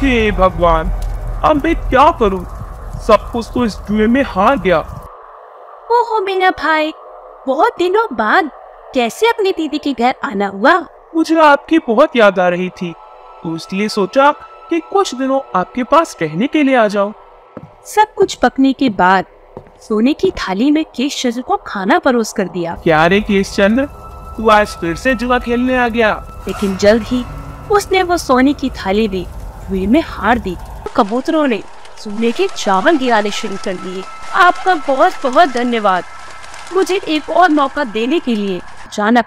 हे भगवान अब मैं क्या करूँ? सब कुछ तो इस जुए में हार गया। ओहो मेरा भाई बहुत दिनों बाद कैसे अपनी दीदी के घर आना हुआ? मुझे आपकी बहुत याद आ रही थी। तो इसलिए सोचा कि कुछ दिनों आपके पास रहने के लिए आ जाऊँ। सब कुछ पकने के बाद सोने की थाली में केश चंद्र को खाना परोस कर दिया। क्या रे केश चंद्र तू आज फिर से जुआ खेलने आ गया। लेकिन जल्द ही उसने वो सोने की थाली भी जुए में हार दी। कबूतरों ने सोने के चावल गिराने शुरू कर दिए। आपका बहुत बहुत धन्यवाद। मुझे एक और मौका देने के लिए अचानक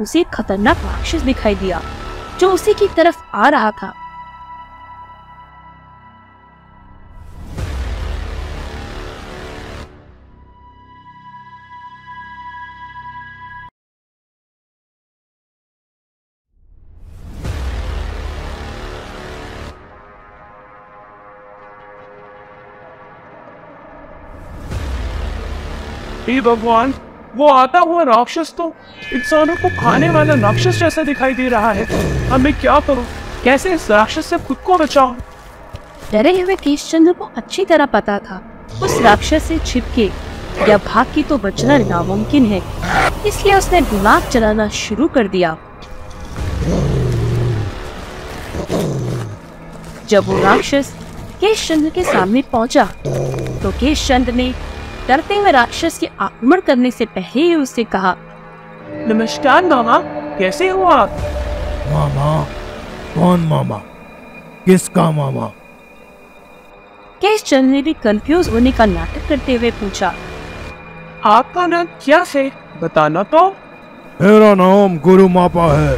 उसे खतरनाक राक्षस दिखाई दिया, जो उसी की तरफ़ आ रहा था। हे भगवान, वो आता हुआ राक्षस तो इंसानों को खाने वाला राक्षस जैसा दिखाई दे रहा है। अब मैं क्या करूँ? कैसे इस राक्षस से खुद को बचाऊं? डरे हुए केशचंद्र को अच्छी तरह पता था। उस राक्षस से छिपके या भाग की तो बचना नामुमकिन है। इसलिए उसने दिमाग चलाना शुरू कर दिया। जब वो राक्षस केशचंद्र के सामने पहुँचा तो केशचंद्र ने डरते हुए राक्षस के आक्रमण करने से पहले ही उससे कहा नमस्कार मामा कैसे हो आप? मामा कौन मामा? किसका मामा? केशचंद्र ने भी कंफ्यूज होने का नाटक करते हुए पूछा आपका नाम क्या है बताना तो। मेरा नाम गुरु मापा है।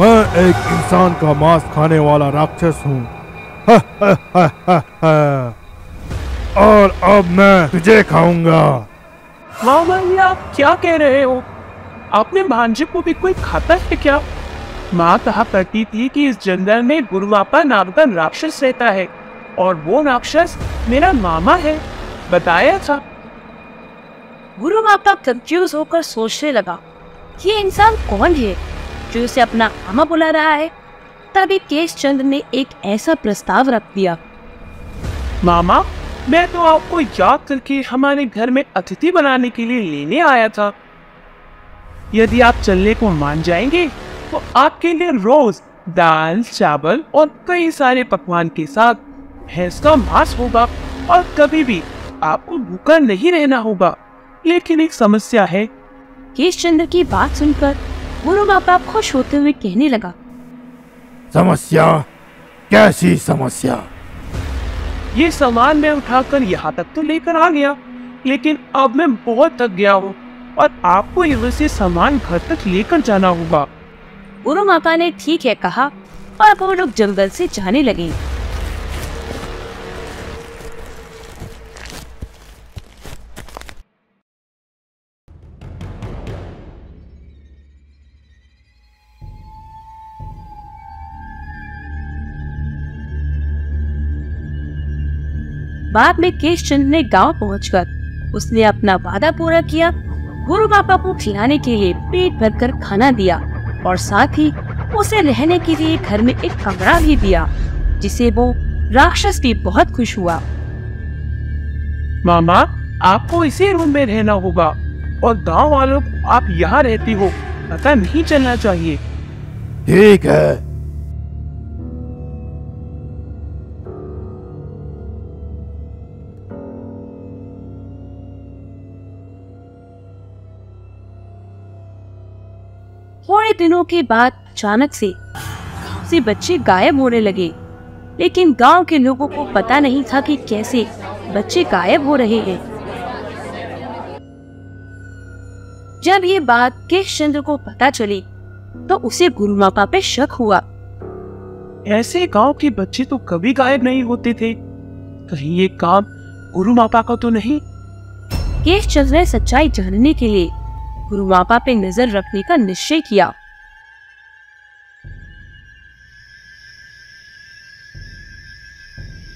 मैं एक इंसान का मांस खाने वाला राक्षस हूँ। और अब मैं तुझे खाऊँगा। मामा ये आप क्या कह रहे हो? अपने भांजे को भी कोई खाता है क्या? माँ कहा करती थी कि इस जंगल में गुरुमापा नाम का राक्षस रहता है और वो राक्षस मेरा मामा है बताया था। गुरु माता कंफ्यूज होकर सोचने लगा ये इंसान कौन है जो उसे अपना मामा बुला रहा है? तभी केश चंद्र ने एक ऐसा प्रस्ताव रख दिया। मामा मैं तो आपको याद करके हमारे घर में अतिथि बनाने के लिए लेने आया था। यदि आप चलने को मान जाएँगे तो आपके लिए रोज दाल चावल और कई सारे पकवान के साथ भैंस का मांस होगा और कभी भी आपको भूखा नहीं रहना होगा। लेकिन एक समस्या है। केश चंद्र की बात सुनकर गुरु माता खुश होते हुए कहने लगा समस्या? कैसी समस्या? ये सामान मैं उठाकर यहाँ तक तो लेकर आ गया, लेकिन अब मैं बहुत थक गया हूँ और आपको यहाँ से सामान घर तक लेकर जाना होगा। गुरु माता ने ठीक है कहा और अब वो लोग जंगल से जाने लगे। बाद में केश चंद ने गाँव पहुंचकर उसने अपना वादा पूरा किया। गुरु बाबा को खिलाने के लिए पेट भरकर खाना दिया और साथ ही उसे रहने के लिए घर में एक कमरा भी दिया जिसे वो राक्षस भी बहुत खुश हुआ। मामा आपको इसी रूम में रहना होगा और गाँव वालों को आप यहाँ रहती हो पता नहीं चलना चाहिए। ठीक है। थोड़े दिनों के बाद अचानक से से बच्चे गायब होने लगे। लेकिन गाँव के लोगों को पता नहीं था कि कैसे बच्चे गायब हो रहे हैं। जब ये बात केश चंद्र को पता चली तो उसे गुरु मापा पे शक हुआ। ऐसे गाँव के बच्चे तो कभी गायब नहीं होते थे। कहीं ये काम गुरु मापा का तो नहीं? केश चंद्र ने सच्चाई जानने के लिए गुरुमापा पे नज़र रखने का निश्चय किया।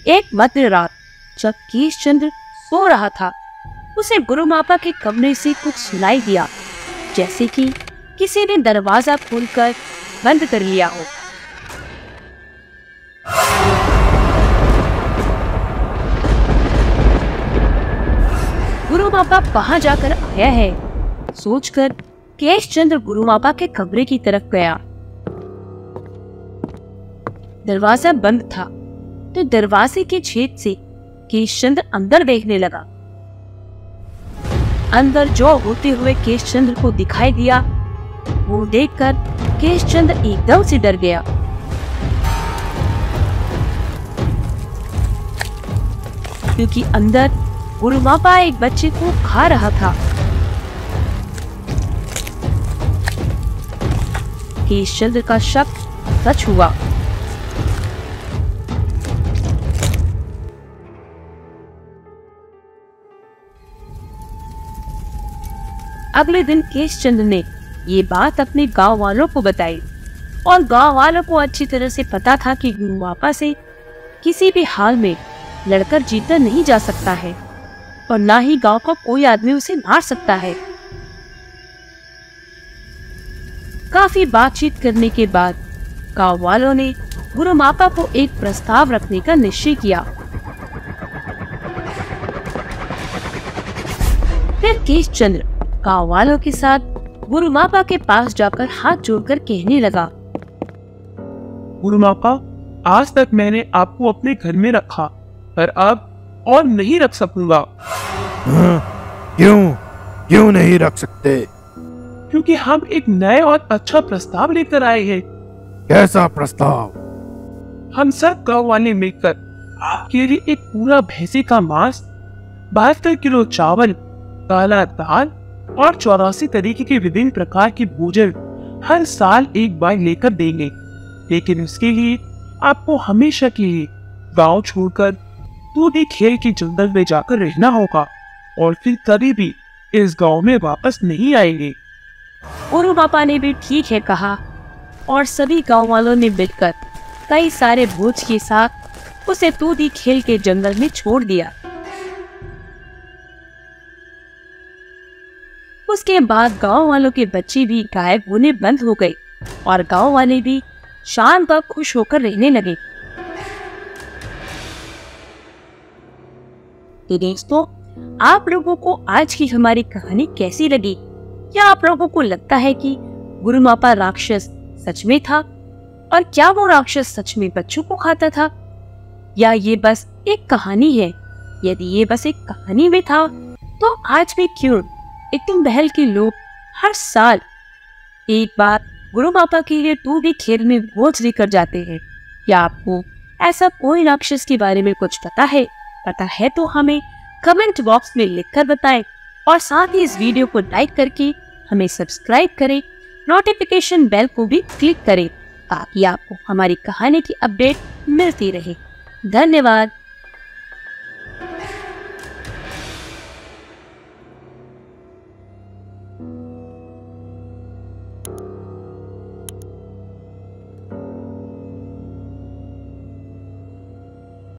एक मध्य रात, जब केश चंद्र सो रहा था, उसे गुरु मापा के कमरे से कुछ सुनाई दिया, जैसे कि किसी ने दरवाज़ा खोलकर बंद कर लिया हो। गुरु मापा वहाँ जाकर आया है। सोचकर केश चंद्र गुरु मापा के कमरे की तरफ़ गया। दरवाज़ा बंद था तो दरवाजे के छेद से केश चंद्र अंदर देखने लगा। अंदर जो होते हुए केश चंद्र को दिखाई दिया, वो देखकर केश चंद्र एकदम से डर गया। क्योंकि अंदर गुरुमापा एक बच्चे को खा रहा था। केश चंद्र का शक सच हुआ। अगले दिन केश चंद्र ने ये बात अपने गाँव वालों को बताई और गाँव वालों को अच्छी तरह से पता था कि गुरुमापा से किसी भी हाल में लड़कर जीता नहीं जा सकता है और ना ही गाँव का कोई आदमी उसे मार सकता है। काफ़ी बातचीत करने के बाद गाँव वालों ने गुरु मापा को एक प्रस्ताव रखने का निश्चय किया। फिर केश चंद्र गाँव वालों के साथ गुरु मापा के पास जाकर हाथ जोड़कर कहने लगा गुरु मापा आज तक मैंने आपको अपने घर में रखा पर अब और नहीं रख सकूँगा। हाँ, क्यों? क्यों नहीं रख सकते? क्योंकि हम एक नए और अच्छा प्रस्ताव लेकर आए हैं। कैसा प्रस्ताव? हम सब गाँव वाले मिलकर आपके लिए एक पूरा भैंसे का मांस बहत्तर किलो चावल काला दाल और चौरासी तरीके के विभिन्न प्रकार के भोजन हर साल एक बार लेकर देंगे। लेकिन उसके लिए आपको हमेशा के लिए गाँव छोड़कर दूधी खेल के जंगल में जाकर रहना होगा और फिर कभी भी इस गाँव में वापस नहीं आएँगे। गुरु पापा ने भी ठीक है कहा। और सभी गाँव वालों ने मिलकर कई सारे बोझ के साथ उसे तूदी खेल के जंगल में छोड़ दिया। उसके बाद गाँव वालों के बच्चे भी गायब होने बंद हो गए और गाँव वाले भी शान पर खुश होकर रहने लगे। तो दोस्तों, आप लोगों को आज की हमारी कहानी कैसी लगी? क्या आप लोगों को लगता है कि गुरु मापा राक्षस सच में था? और क्या वो राक्षस सच में बच्चों को खाता था? या ये बस एक कहानी है? यदि ये बस एक कहानी में था तो आज भी क्यों एकदम बहल के लोग हर साल एक बार गुरु मापा के लिए तू भी खेल में बोझ लेकर जाते हैं? या आपको ऐसा कोई राक्षस के बारे में कुछ पता है? पता है तो हमें कमेंट बॉक्स में लिखकर बताएँ और साथ ही इस वीडियो को लाइक करके हमें सब्सक्राइब करें नोटिफिकेशन बेल को भी क्लिक करें, ताकि आपको हमारी कहानी की अपडेट मिलती रहे। धन्यवाद।